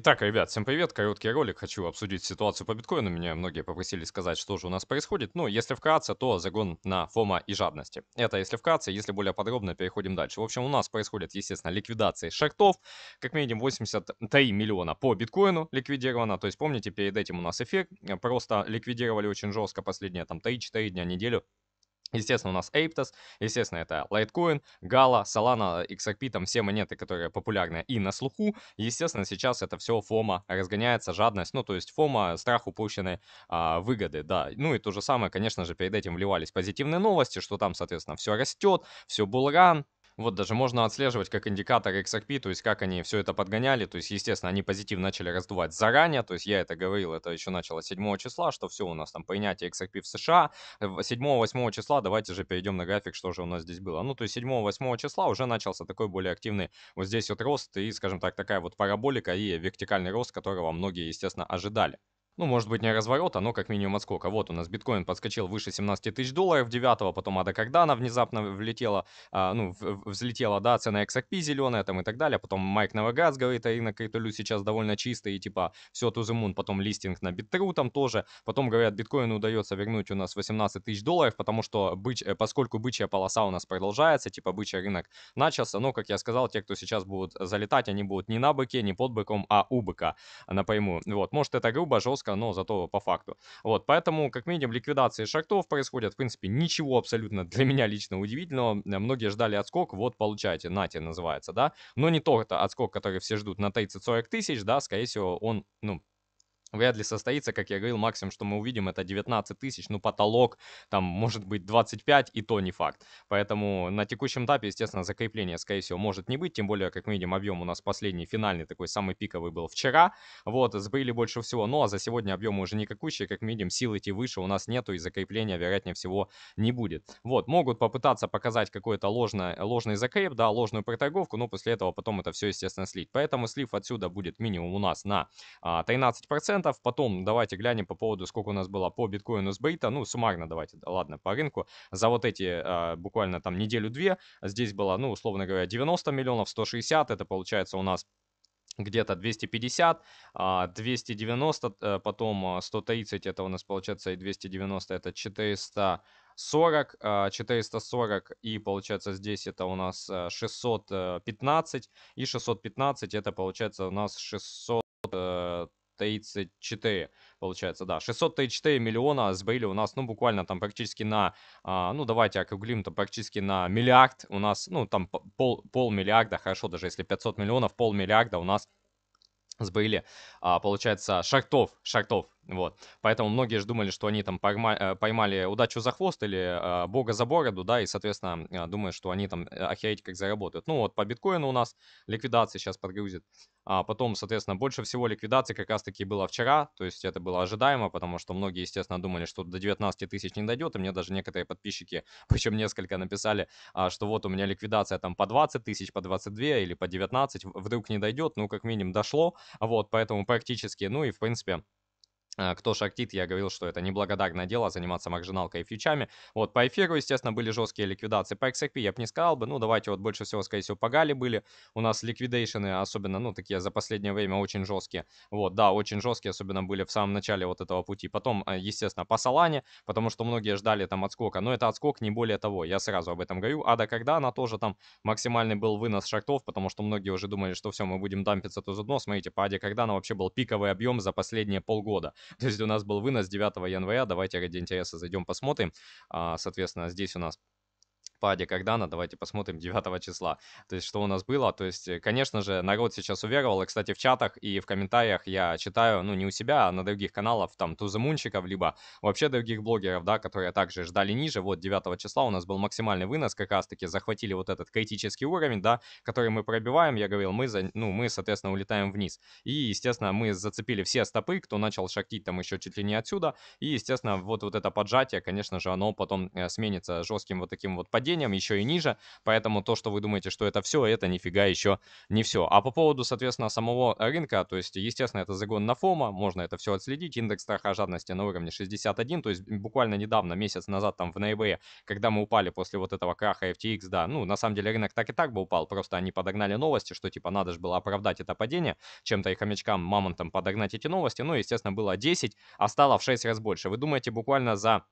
Итак, ребят, всем привет, короткий ролик, хочу обсудить ситуацию по биткоину, меня многие попросили сказать, что же у нас происходит, ну, если вкратце, то загон на фома и жадности. Это если вкратце, если более подробно, переходим дальше. В общем, у нас происходит, естественно, ликвидация шартов, как минимум 83 миллиона по биткоину ликвидировано, то есть помните, перед этим у нас эффект, просто ликвидировали очень жестко последние там 3-4 дня, неделю, Естественно, у нас Aptos, естественно, это Litecoin, Gala, Solana, XRP, там все монеты, которые популярны и на слуху. Естественно, сейчас это все фома, разгоняется жадность, ну, то есть фома, страх упущенной а, выгоды, да. Ну и то же самое, конечно же, перед этим вливались позитивные новости, что там, соответственно, все растет, все булран, вот даже можно отслеживать как индикатор XRP, то есть как они все это подгоняли. То есть, естественно, они позитив начали раздувать заранее. То есть я это говорил, это еще начало 7 числа, что все у нас там принятие XRP в США. 7-8 числа давайте же перейдем на график, что же у нас здесь было. Ну, то есть 7-8 числа уже начался такой более активный вот здесь вот рост и, скажем так, такая вот параболика и вертикальный рост, которого многие, естественно, ожидали ну, может быть, не разворота, но как минимум отскока. Вот у нас биткоин подскочил выше 17 тысяч долларов 9 потом Ада Кардана внезапно влетела, а, ну, взлетела, да, цена XRP зеленая там и так далее, потом Майк Новогаз говорит, а рынок криптолю сейчас довольно чистый, и типа все, тузымун, потом листинг на битру там тоже, потом говорят, биткоину удается вернуть у нас 18 тысяч долларов, потому что, быч, э, поскольку бычья полоса у нас продолжается, типа бычий рынок начался, но, как я сказал, те, кто сейчас будут залетать, они будут не на быке, не под быком, а у быка напрямую. Вот, может это грубо, жестко, жестко, но зато по факту. Вот, поэтому, как минимум, ликвидации шартов происходят, в принципе, ничего абсолютно для меня лично удивительного. Многие ждали отскок, вот, получаете, нате называется, да, но не только отскок, который все ждут на 30-40 тысяч, да, скорее всего, он, ну, вряд ли состоится, как я говорил, максимум, что мы увидим, это 19 тысяч, ну, потолок, там, может быть, 25, и то не факт. Поэтому на текущем этапе, естественно, закрепление, скорее всего, может не быть, тем более, как мы видим, объем у нас последний, финальный, такой самый пиковый был вчера, вот, сбрили больше всего, ну, а за сегодня объемы уже никакущие, как мы видим, сил идти выше у нас нету, и закрепления, вероятнее всего, не будет. Вот, могут попытаться показать какой-то ложный, ложный закреп, да, ложную проторговку, но после этого потом это все, естественно, слить. Поэтому слив отсюда будет минимум у нас на а, 13%, процентов. Потом давайте глянем по поводу, сколько у нас было по биткоину с бейта. Ну, суммарно давайте, ладно, по рынку. За вот эти а, буквально там неделю-две здесь было, ну, условно говоря, 90 миллионов, 160. Это получается у нас где-то 250, 290, а, потом 130, это у нас получается и 290, это 400, 40, 440 и получается здесь это у нас 615 и 615 это получается у нас 600 34, получается, да. 634 миллиона сбрили у нас, ну, буквально там практически на, а, ну, давайте округлим, там практически на миллиард у нас, ну, там пол, полмиллиарда, хорошо, даже если 500 миллионов, полмиллиарда у нас сбрили, а, получается, шартов, шартов, вот. Поэтому многие же думали, что они там поймали, э, поймали удачу за хвост или э, бога за бороду, да, и, соответственно, э, думают, что они там э, охереть как заработают. Ну вот по биткоину у нас ликвидация сейчас подгрузит. А потом, соответственно, больше всего ликвидации как раз-таки было вчера, то есть это было ожидаемо, потому что многие, естественно, думали, что до 19 тысяч не дойдет, и мне даже некоторые подписчики, причем несколько написали, а, что вот у меня ликвидация там по 20 тысяч, по 22 или по 19, вдруг не дойдет, ну, как минимум дошло, вот, поэтому практически, ну и, в принципе, кто шахтит, я говорил, что это неблагодарное дело заниматься маржиналкой и фьючами. Вот по эфиру, естественно, были жесткие ликвидации. По XRP я бы не сказал бы, ну давайте вот больше всего, скорее всего, по Гали были. У нас ликвидейшены, особенно, ну такие за последнее время очень жесткие. Вот, да, очень жесткие, особенно были в самом начале вот этого пути. Потом, а, естественно, по Солане, потому что многие ждали там отскока. Но это отскок не более того, я сразу об этом говорю. А до когда она тоже там максимальный был вынос шахтов, потому что многие уже думали, что все, мы будем дампиться тут одно. Смотрите, по Аде когда она вообще был пиковый объем за последние полгода. То есть у нас был вынос 9 января. Давайте ради интереса зайдем посмотрим. А, соответственно, здесь у нас паде Кардана. Давайте посмотрим 9 числа. То есть, что у нас было. То есть, э, конечно же, народ сейчас уверовал. И, кстати, в чатах и в комментариях я читаю, ну, не у себя, а на других каналах, там, Тузамунчиков, либо вообще других блогеров, да, которые также ждали ниже. Вот 9 числа у нас был максимальный вынос, как раз-таки захватили вот этот критический уровень, да, который мы пробиваем. Я говорил, мы, за, ну, мы, соответственно, улетаем вниз. И, естественно, мы зацепили все стопы, кто начал шахтить там еще чуть ли не отсюда. И, естественно, вот, вот это поджатие, конечно же, оно потом э, сменится жестким вот таким вот падением падением, еще и ниже, поэтому то, что вы думаете, что это все, это нифига еще не все. А по поводу, соответственно, самого рынка, то есть, естественно, это загон на ФОМа, можно это все отследить, индекс страха жадности на уровне 61, то есть буквально недавно, месяц назад, там в ноябре, когда мы упали после вот этого краха FTX, да, ну, на самом деле рынок так и так бы упал, просто они подогнали новости, что типа надо же было оправдать это падение, чем-то и хомячкам, мамонтам подогнать эти новости, ну, естественно, было 10, а стало в 6 раз больше. Вы думаете, буквально за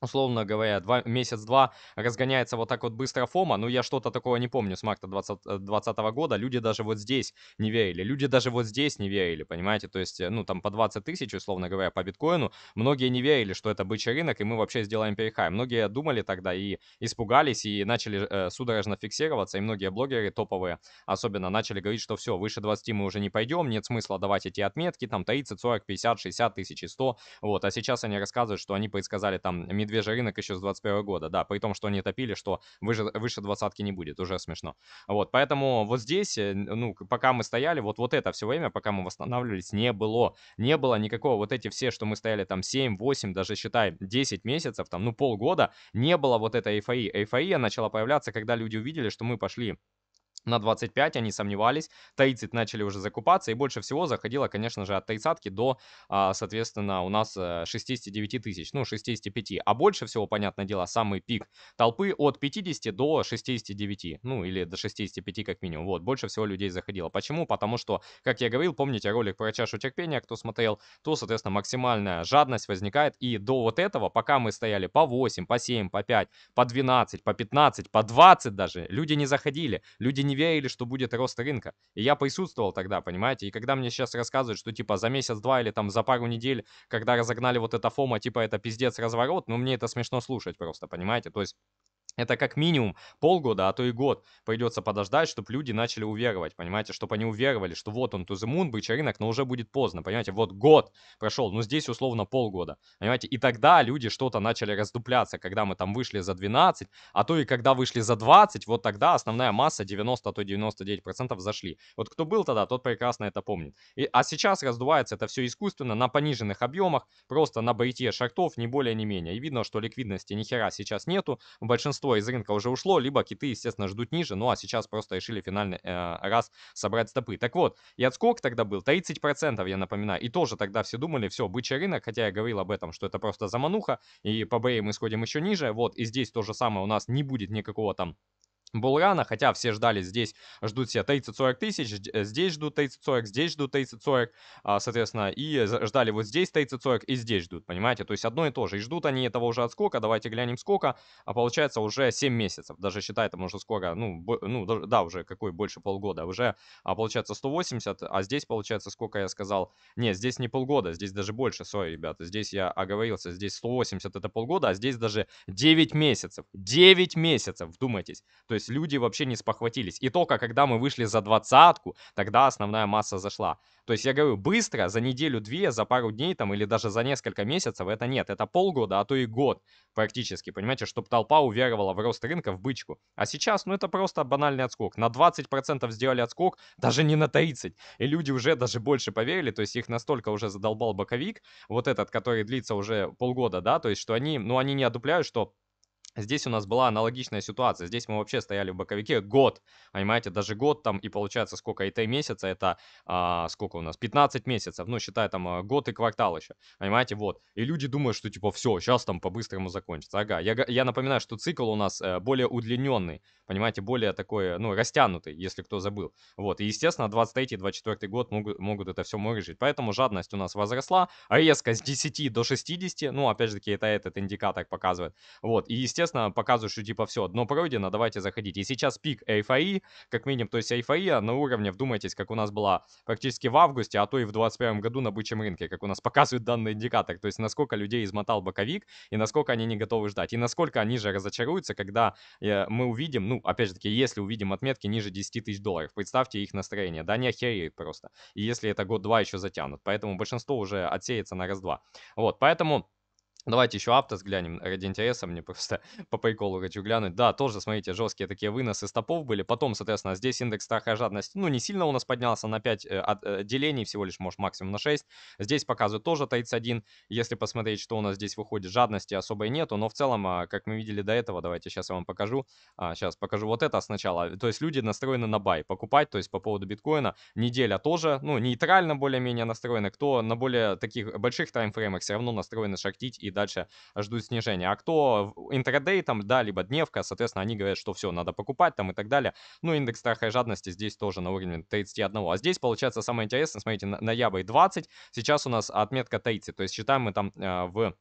условно говоря, два, месяц-два разгоняется вот так вот быстро фома, ну я что-то такого не помню с марта 2020 э, года, люди даже вот здесь не верили, люди даже вот здесь не верили, понимаете, то есть, э, ну там по 20 тысяч, условно говоря, по биткоину, многие не верили, что это бычий рынок, и мы вообще сделаем перехай, многие думали тогда и испугались, и начали э, судорожно фиксироваться, и многие блогеры топовые особенно начали говорить, что все, выше 20 мы уже не пойдем, нет смысла давать эти отметки, там 30, 40, 50, 60 тысяч и 100, вот, а сейчас они рассказывают, что они предсказали там медвежий рынок еще с 21 года, да, при том, что они топили, что выше, выше двадцатки не будет, уже смешно. Вот, поэтому вот здесь, э, ну, пока мы стояли, вот, вот это все время, пока мы восстанавливались, не было, не было никакого, вот эти все, что мы стояли там 7, 8, даже считай 10 месяцев, там, ну, полгода, не было вот этой эйфории. Эйфория начала появляться, когда люди увидели, что мы пошли на 25 они сомневались, 30 начали уже закупаться, и больше всего заходило, конечно же, от 30 до, а, соответственно, у нас 69 э, тысяч, ну, 65. А больше всего, понятное дело, самый пик толпы от 50 до 69, ну, или до 65 как минимум. Вот, больше всего людей заходило. Почему? Потому что, как я говорил, помните ролик про чашу терпения, кто смотрел, то, соответственно, максимальная жадность возникает, и до вот этого, пока мы стояли по 8, по 7, по 5, по 12, по 15, по 20 даже, люди не заходили, люди не верили, что будет рост рынка. И я присутствовал тогда, понимаете? И когда мне сейчас рассказывают, что типа за месяц-два или там за пару недель, когда разогнали вот это фома, типа это пиздец разворот, ну мне это смешно слушать просто, понимаете? То есть это как минимум полгода, а то и год придется подождать, чтобы люди начали уверовать, понимаете, чтобы они уверовали, что вот он to the moon, бычий рынок, но уже будет поздно, понимаете, вот год прошел, ну здесь условно полгода, понимаете, и тогда люди что-то начали раздупляться, когда мы там вышли за 12, а то и когда вышли за 20, вот тогда основная масса 90, а то 99% зашли. Вот кто был тогда, тот прекрасно это помнит. И, а сейчас раздувается это все искусственно, на пониженных объемах, просто на брите шартов, не более, не менее. И видно, что ликвидности ни хера сейчас нету, большинство большинство из рынка уже ушло, либо киты, естественно, ждут ниже, ну а сейчас просто решили финальный э, раз собрать стопы. Так вот, и отскок тогда был 30%, я напоминаю, и тоже тогда все думали, все, бычий рынок, хотя я говорил об этом, что это просто замануха, и по БЭ мы сходим еще ниже, вот, и здесь то же самое, у нас не будет никакого там был рано, хотя все ждали здесь, ждут себе 30-40 тысяч, э, здесь ждут 30-40, здесь ждут 30-40, а, соответственно, и ждали вот здесь 30-40 и здесь ждут, понимаете, то есть одно и то же, и ждут они этого уже отскока, давайте глянем сколько, а получается уже 7 месяцев, даже считай, там уже скоро, ну, ну да, уже какой, больше полгода, уже а, получается 180, а здесь получается сколько я сказал, нет, здесь не полгода, здесь даже больше, сори, ребята, здесь я оговорился, здесь 180 это полгода, а здесь даже 9 месяцев, 9 месяцев, вдумайтесь, то есть есть люди вообще не спохватились. И только когда мы вышли за двадцатку, тогда основная масса зашла. То есть я говорю, быстро, за неделю-две, за пару дней там или даже за несколько месяцев, это нет, это полгода, а то и год практически, понимаете, чтобы толпа уверовала в рост рынка в бычку. А сейчас, ну это просто банальный отскок. На 20% сделали отскок, даже не на 30. И люди уже даже больше поверили, то есть их настолько уже задолбал боковик, вот этот, который длится уже полгода, да, то есть что они, ну они не одупляют, что Здесь у нас была аналогичная ситуация. Здесь мы вообще стояли в боковике год, понимаете, даже год там, и получается сколько, и 3 месяца, это а, сколько у нас, 15 месяцев, ну, считай там а, год и квартал еще, понимаете, вот. И люди думают, что типа все, сейчас там по-быстрому закончится. Ага, я, я напоминаю, что цикл у нас э, более удлиненный, понимаете, более такой, ну, растянутый, если кто забыл. Вот, и, естественно, 23-24 год могут, могут это все морыжить. Поэтому жадность у нас возросла, резко с 10 до 60, ну, опять же таки, это этот индикатор показывает. Вот, и, естественно, естественно, показывают, что типа все, дно пройдено, давайте заходите. И сейчас пик эйфории, как минимум, то есть эйфория на уровне, вдумайтесь, как у нас была практически в августе, а то и в 2021 году на бычьем рынке, как у нас показывает данный индикатор. То есть насколько людей измотал боковик и насколько они не готовы ждать. И насколько они же разочаруются, когда э, мы увидим, ну, опять же таки, если увидим отметки ниже 10 тысяч долларов. Представьте их настроение. Да, не охереют просто. И если это год-два еще затянут. Поэтому большинство уже отсеется на раз-два. Вот, поэтому Давайте еще Аптос глянем ради интереса, мне просто по приколу хочу глянуть. Да, тоже, смотрите, жесткие такие выносы стопов были. Потом, соответственно, здесь индекс страха и жадности, ну, не сильно у нас поднялся на 5 э, от, э, всего лишь, может, максимум на 6. Здесь показывает тоже 31. Если посмотреть, что у нас здесь выходит, жадности особой нету, но в целом, а, как мы видели до этого, давайте сейчас я вам покажу. А, сейчас покажу вот это сначала. То есть люди настроены на бай, покупать, то есть по поводу биткоина. Неделя тоже, ну, нейтрально более-менее настроены. Кто на более таких больших таймфреймах все равно настроены шортить и дальше ждут снижения. А кто интрадей там, да, либо дневка, соответственно, они говорят, что все, надо покупать там и так далее. Ну, индекс страха и жадности здесь тоже на уровне 31. А здесь, получается, самое интересное, смотрите, ноябрь 20, сейчас у нас отметка 30, то есть считаем мы там э, в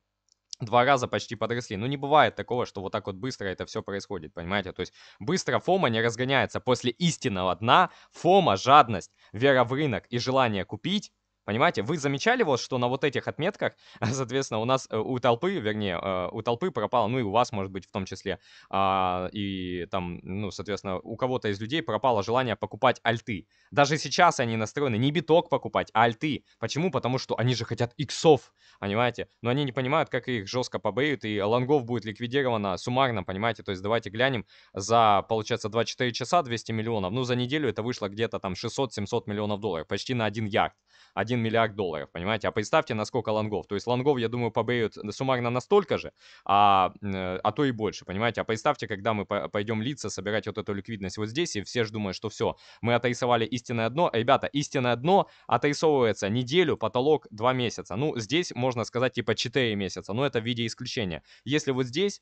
два раза почти подросли. Ну, не бывает такого, что вот так вот быстро это все происходит, понимаете? То есть быстро фома не разгоняется. После истинного дна фома, жадность, вера в рынок и желание купить Понимаете, вы замечали вот, что на вот этих отметках, соответственно, у нас, э, у толпы, вернее, э, у толпы пропало, ну и у вас, может быть, в том числе, а, и там, ну, соответственно, у кого-то из людей пропало желание покупать альты. Даже сейчас они настроены не биток покупать, а альты. Почему? Потому что они же хотят иксов, понимаете? Но они не понимают, как их жестко побреют, и лонгов будет ликвидировано суммарно, понимаете? То есть давайте глянем, за, получается, 24 часа 200 миллионов, ну, за неделю это вышло где-то там 600-700 миллионов долларов, почти на один ярд. 1 миллиард долларов, понимаете? А представьте, насколько лонгов. То есть лонгов, я думаю, побреют суммарно настолько же, а, а то и больше, понимаете? А представьте, когда мы пойдем лица собирать вот эту ликвидность вот здесь, и все же думают, что все, мы отрисовали истинное дно. Ребята, истинное дно отрисовывается неделю, потолок 2 месяца. Ну, здесь можно сказать типа 4 месяца, но это в виде исключения. Если вот здесь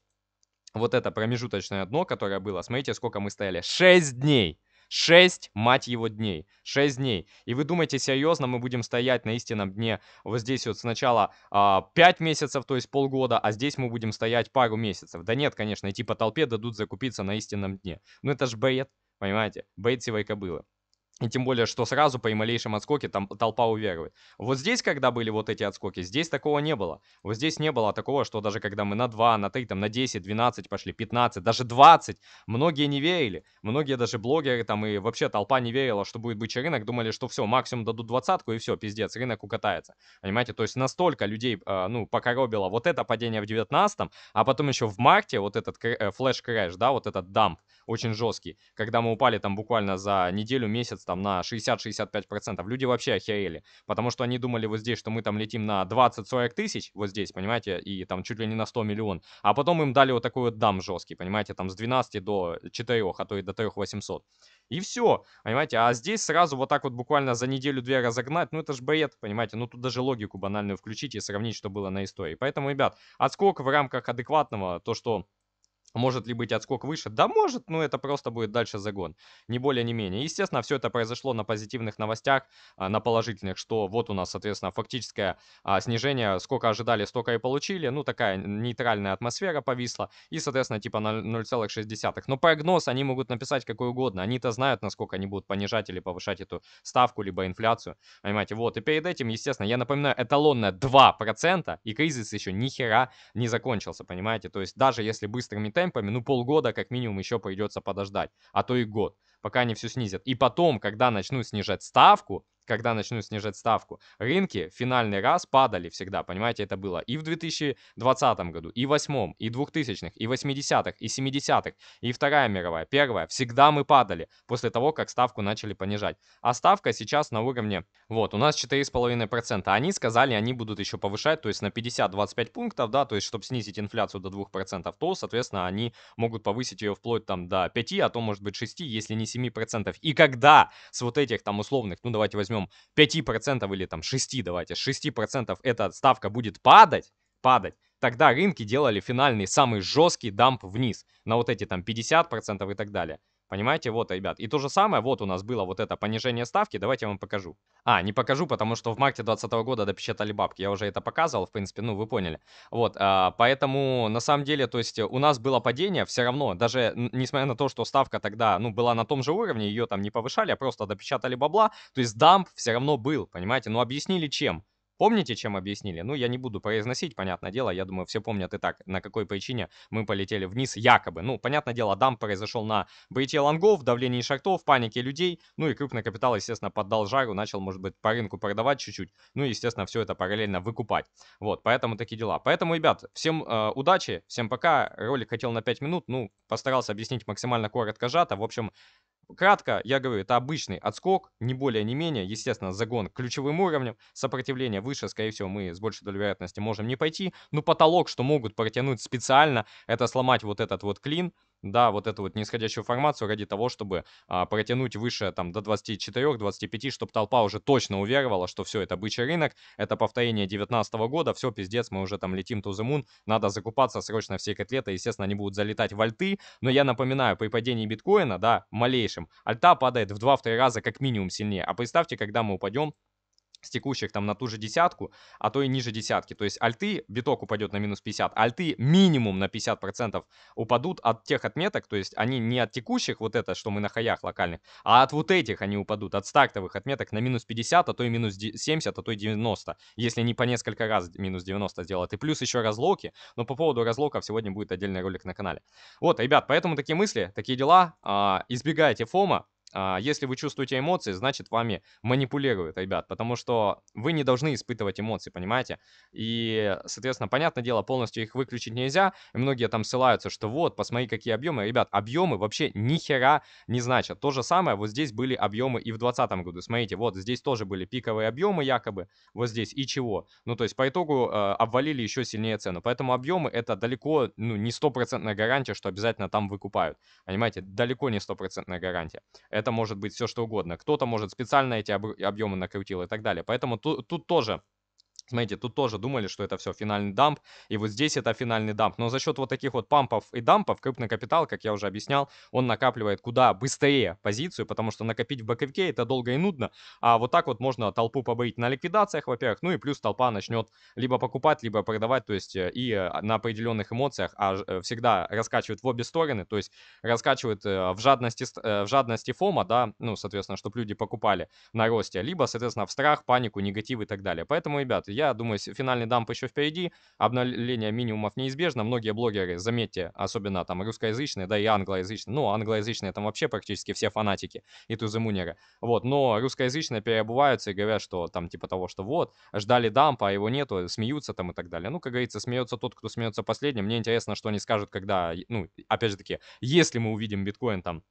вот это промежуточное дно, которое было, смотрите, сколько мы стояли. 6 дней. 6, мать его, дней. 6 дней. И вы думаете, серьезно, мы будем стоять на истинном дне вот здесь вот сначала а, 5 месяцев, то есть полгода, а здесь мы будем стоять пару месяцев. Да нет, конечно, идти по толпе дадут закупиться на истинном дне. Ну это ж бейт, понимаете? Бейт сивой кобылы. И тем более, что сразу по малейшем отскоке там толпа уверует. Вот здесь, когда были вот эти отскоки, здесь такого не было. Вот здесь не было такого, что даже когда мы на 2, на 3, там, на 10, 12 пошли, 15, даже 20, многие не верили. Многие даже блогеры там и вообще толпа не верила, что будет бычий рынок. Думали, что все, максимум дадут двадцатку и все, пиздец, рынок укатается. Понимаете? То есть настолько людей, э, ну, покоробило вот это падение в 19 а потом еще в марте вот этот э, flash crash, да, вот этот дамп очень жесткий, когда мы упали там буквально за неделю, месяц там на 60-65%. Люди вообще охерели, потому что они думали вот здесь, что мы там летим на 20-40 тысяч, вот здесь, понимаете, и там чуть ли не на 100 миллион, а потом им дали вот такой вот дамп жесткий, понимаете, там с 12 до 4, а то и до 3 800. И все, понимаете, а здесь сразу вот так вот буквально за неделю-две разогнать, ну это ж бред, понимаете, ну тут даже логику банальную включить и сравнить, что было на истории. Поэтому, ребят, отскок в рамках адекватного, то, что может ли быть отскок выше? Да может, но это просто будет дальше загон. Не более, не менее. Естественно, все это произошло на позитивных новостях, а, на положительных, что вот у нас, соответственно, фактическое а, снижение. Сколько ожидали, столько и получили. Ну, такая нейтральная атмосфера повисла. И, соответственно, типа на 0,6. Но прогноз они могут написать какой угодно. Они-то знают, насколько они будут понижать или повышать эту ставку, либо инфляцию. Понимаете, вот. И перед этим, естественно, я напоминаю, эталонная 2%, и кризис еще ни хера не закончился, понимаете? То есть даже если быстрыми темпами, ну полгода как минимум еще придется подождать, а то и год, пока они все снизят. И потом, когда начнут снижать ставку, когда начнут снижать ставку. Рынки финальный раз падали всегда, понимаете, это было и в 2020 году, и в 8 и 2000-х, и 80-х, и 70-х, и Вторая мировая, Первая. Всегда мы падали после того, как ставку начали понижать. А ставка сейчас на уровне, вот, у нас 4,5%. Они сказали, они будут еще повышать, то есть на 50-25 пунктов, да, то есть чтобы снизить инфляцию до 2%, то, соответственно, они могут повысить ее вплоть там до 5, а то может быть 6, если не 7%. И когда с вот этих там условных, ну давайте возьмем возьмем 5% или там 6, давайте, 6% эта ставка будет падать, падать, тогда рынки делали финальный самый жесткий дамп вниз на вот эти там 50% и так далее. Понимаете, вот, ребят. И то же самое, вот у нас было вот это понижение ставки, давайте я вам покажу. А, не покажу, потому что в марте 2020 года допечатали бабки, я уже это показывал, в принципе, ну, вы поняли. Вот, а, поэтому, на самом деле, то есть у нас было падение все равно, даже несмотря на то, что ставка тогда, ну, была на том же уровне, ее там не повышали, а просто допечатали бабла, то есть дамп все равно был, понимаете, ну, объяснили чем? Помните, чем объяснили? Ну, я не буду произносить, понятное дело, я думаю, все помнят и так, на какой причине мы полетели вниз якобы. Ну, понятное дело, дамп произошел на брите лонгов, давлении шартов, панике людей, ну и крупный капитал, естественно, поддал жару, начал, может быть, по рынку продавать чуть-чуть, ну и, естественно, все это параллельно выкупать. Вот, поэтому такие дела. Поэтому, ребят, всем э, удачи, всем пока. Ролик хотел на 5 минут, ну, постарался объяснить максимально коротко, сжато. В общем, Кратко, я говорю, это обычный отскок, не более, не менее. Естественно, загон ключевым уровням. Сопротивление выше, скорее всего, мы с большей долей вероятности можем не пойти. Но потолок, что могут протянуть специально, это сломать вот этот вот клин да, вот эту вот нисходящую формацию ради того, чтобы а, протянуть выше там до 24-25, чтобы толпа уже точно уверовала, что все, это бычий рынок, это повторение 19 года, все, пиздец, мы уже там летим to the moon, надо закупаться срочно всей котлеты, естественно, они будут залетать в альты, но я напоминаю, при падении биткоина, да, малейшем, альта падает в 2-3 раза как минимум сильнее, а представьте, когда мы упадем с текущих там на ту же десятку, а то и ниже десятки. То есть альты, биток упадет на минус 50, альты минимум на 50% упадут от тех отметок, то есть они не от текущих, вот это, что мы на хаях локальных, а от вот этих они упадут, от стартовых отметок на минус 50, а то и минус 70, а то и 90, если не по несколько раз минус 90 сделать. И плюс еще разлоки, но по поводу разлоков сегодня будет отдельный ролик на канале. Вот, ребят, поэтому такие мысли, такие дела, а, избегайте фома, если вы чувствуете эмоции, значит вами манипулируют, ребят, потому что вы не должны испытывать эмоции, понимаете? И, соответственно, понятное дело, полностью их выключить нельзя. И многие там ссылаются, что вот, посмотри, какие объемы. Ребят, объемы вообще ни хера не значат. То же самое, вот здесь были объемы и в 2020 году. Смотрите, вот здесь тоже были пиковые объемы якобы, вот здесь. И чего? Ну, то есть по итогу э, обвалили еще сильнее цену. Поэтому объемы это далеко, ну, не стопроцентная гарантия, что обязательно там выкупают. Понимаете? Далеко не стопроцентная гарантия это может быть все что угодно. Кто-то может специально эти объемы накрутил и так далее. Поэтому тут, тут тоже Смотрите, тут тоже думали, что это все финальный дамп, и вот здесь это финальный дамп. Но за счет вот таких вот пампов и дампов, крупный капитал, как я уже объяснял, он накапливает куда быстрее позицию, потому что накопить в боковике это долго и нудно, а вот так вот можно толпу побоить на ликвидациях, во-первых, ну и плюс толпа начнет либо покупать, либо продавать, то есть э, и э, на определенных эмоциях, а э, всегда раскачивают в обе стороны, то есть раскачивают в жадности, в жадности фома, да, ну, соответственно, чтобы люди покупали на росте, либо, соответственно, в страх, панику, негатив и так далее. Поэтому, ребят, я думаю, финальный дамп еще впереди, обновление минимумов неизбежно. Многие блогеры, заметьте, особенно там русскоязычные, да и англоязычные, ну, англоязычные там вообще практически все фанатики и туземунеры. Вот, но русскоязычные переобуваются и говорят, что там типа того, что вот, ждали дампа, а его нету, смеются там и так далее. Ну, как говорится, смеется тот, кто смеется последним. Мне интересно, что они скажут, когда, ну, опять же таки, если мы увидим биткоин там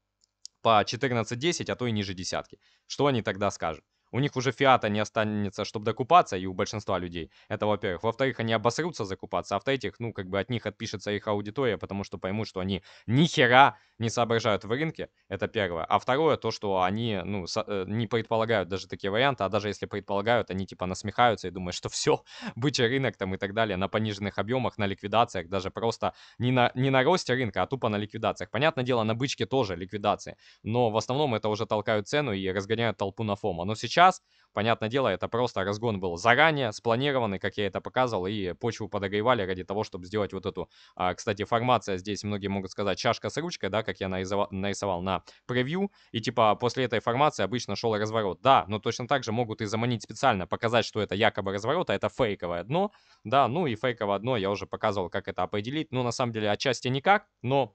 по 14-10, а то и ниже десятки. Что они тогда скажут? У них уже фиата не останется, чтобы докупаться, и у большинства людей. Это во-первых. Во-вторых, они обосрутся закупаться, а в-третьих, ну, как бы от них отпишется их аудитория, потому что поймут, что они ни хера не соображают в рынке. Это первое. А второе, то, что они, ну, э, не предполагают даже такие варианты, а даже если предполагают, они типа насмехаются и думают, что все, бычий рынок там и так далее, на пониженных объемах, на ликвидациях, даже просто не на, не на росте рынка, а тупо на ликвидациях. Понятное дело, на бычке тоже ликвидации, но в основном это уже толкают цену и разгоняют толпу на фома. Но сейчас, понятное дело, это просто разгон был заранее спланированный, как я это показывал, и почву подогревали ради того, чтобы сделать вот эту, а, кстати, формация здесь, многие могут сказать, чашка с ручкой, да, как я нарисовал, нарисовал на превью, и типа после этой формации обычно шел разворот. Да, но точно так же могут и заманить специально, показать, что это якобы разворот, а это фейковое дно, да, ну и фейковое дно я уже показывал, как это определить, ну на самом деле отчасти никак, но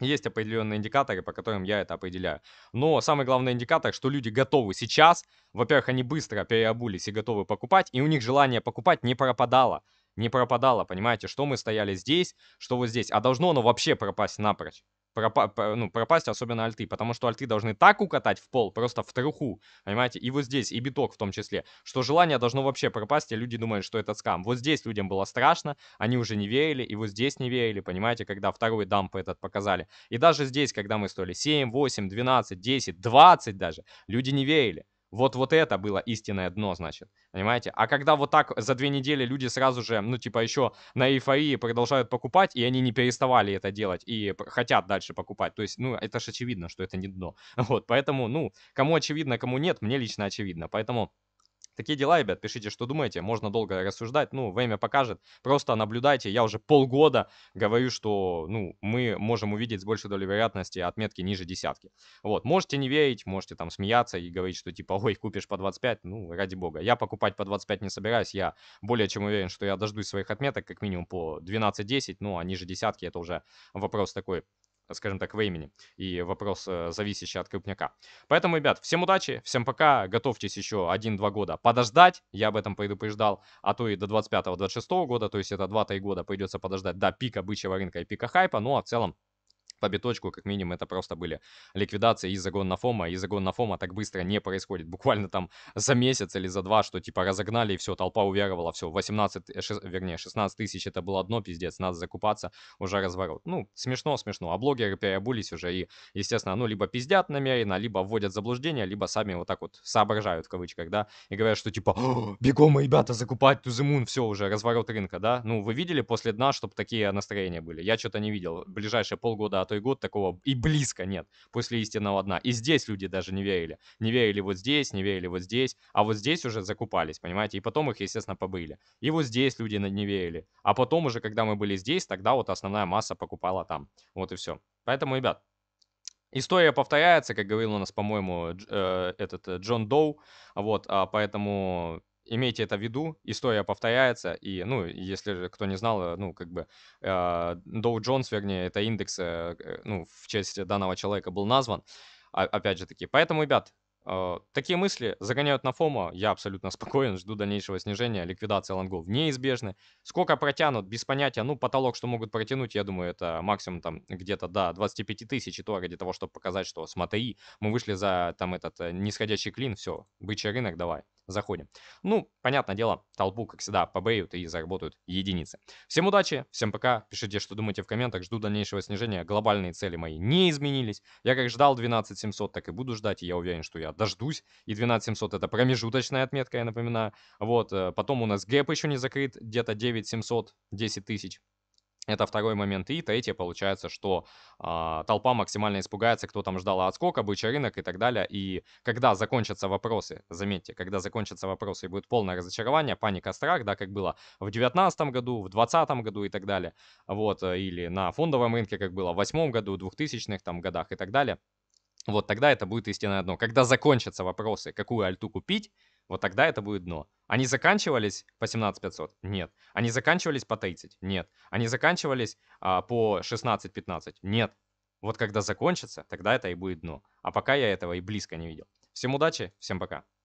есть определенные индикаторы, по которым я это определяю. Но самый главный индикатор, что люди готовы сейчас. Во-первых, они быстро переобулись и готовы покупать, и у них желание покупать не пропадало. Не пропадало, понимаете, что мы стояли здесь, что вот здесь. А должно оно вообще пропасть напрочь пропа ну, пропасть, особенно альты, потому что альты должны так укатать в пол, просто в труху, понимаете, и вот здесь, и биток в том числе, что желание должно вообще пропасть, и люди думают, что это скам. Вот здесь людям было страшно, они уже не верили, и вот здесь не верили, понимаете, когда второй дамп этот показали. И даже здесь, когда мы стоили 7, 8, 12, 10, 20 даже, люди не верили. Вот, вот это было истинное дно, значит. Понимаете? А когда вот так за две недели люди сразу же, ну, типа, еще на эйфории продолжают покупать, и они не переставали это делать, и хотят дальше покупать. То есть, ну, это же очевидно, что это не дно. Вот, поэтому, ну, кому очевидно, кому нет, мне лично очевидно. Поэтому Такие дела, ребят, пишите, что думаете. Можно долго рассуждать, ну, время покажет. Просто наблюдайте. Я уже полгода говорю, что, ну, мы можем увидеть с большей долей вероятности отметки ниже десятки. Вот, можете не верить, можете там смеяться и говорить, что типа, ой, купишь по 25, ну, ради бога. Я покупать по 25 не собираюсь, я более чем уверен, что я дождусь своих отметок как минимум по 12-10, ну, а ниже десятки это уже вопрос такой скажем так, времени. И вопрос э, зависящий от крупняка. Поэтому, ребят, всем удачи, всем пока. Готовьтесь еще 1-2 года подождать. Я об этом предупреждал. А то и до 25-26 года, то есть это 2-3 года придется подождать до пика бычьего рынка и пика хайпа. Ну, а в целом по биточку, как минимум, это просто были ликвидации из-за гоннофома. Из-за гоннофома так быстро не происходит. Буквально там за месяц или за два, что типа разогнали и все, толпа уверовала, все, 18, 6, вернее, 16 тысяч это было одно, пиздец, надо закупаться, уже разворот. Ну, смешно, смешно. А блогеры переобулись уже и, естественно, ну, либо пиздят намеренно, либо вводят заблуждение, либо сами вот так вот соображают, в кавычках, да, и говорят, что типа, бегом, ребята, закупать Тузимун, все, уже разворот рынка, да. Ну, вы видели после дна, чтобы такие настроения были? Я что-то не видел. Ближайшие полгода от год такого и близко нет после истинного дна. И здесь люди даже не верили. Не верили вот здесь, не верили вот здесь, а вот здесь уже закупались, понимаете? И потом их, естественно, побыли. И вот здесь люди не верили. А потом уже, когда мы были здесь, тогда вот основная масса покупала там. Вот и все. Поэтому, ребят, История повторяется, как говорил у нас, по-моему, э, этот э, Джон Доу, вот, а поэтому имейте это в виду, история повторяется, и, ну, если кто не знал, э, ну, как бы, Доу э, Джонс, вернее, это индекс, э, ну, в честь данного человека был назван, а, опять же таки. Поэтому, ребят, такие мысли загоняют на фома. Я абсолютно спокоен, жду дальнейшего снижения. Ликвидация лонгов неизбежны. Сколько протянут, без понятия. Ну, потолок, что могут протянуть, я думаю, это максимум там где-то до 25 тысяч. И то ради того, чтобы показать, что смотри, мы вышли за там этот нисходящий клин. Все, бычий рынок, давай заходим. Ну, понятное дело, толпу, как всегда, побреют и заработают единицы. Всем удачи, всем пока, пишите, что думаете в комментах, жду дальнейшего снижения, глобальные цели мои не изменились. Я как ждал 12700, так и буду ждать, и я уверен, что я дождусь. И 12700 это промежуточная отметка, я напоминаю. Вот, э, потом у нас гэп еще не закрыт, где-то 9700, 10 тысяч. Это второй момент. И третье, получается, что э, толпа максимально испугается, кто там ждал отскока, бычий рынок и так далее. И когда закончатся вопросы, заметьте, когда закончатся вопросы и будет полное разочарование, паника, страх, да, как было в 2019 году, в 2020 году и так далее, вот, э, или на фондовом рынке, как было в 2008 году, 2000-х там годах и так далее, вот тогда это будет истинное дно. Когда закончатся вопросы, какую альту купить, вот тогда это будет дно. Они заканчивались по 17500? Нет. Они заканчивались по 30? Нет. Они заканчивались а, по 16-15? Нет. Вот когда закончится, тогда это и будет дно. А пока я этого и близко не видел. Всем удачи, всем пока.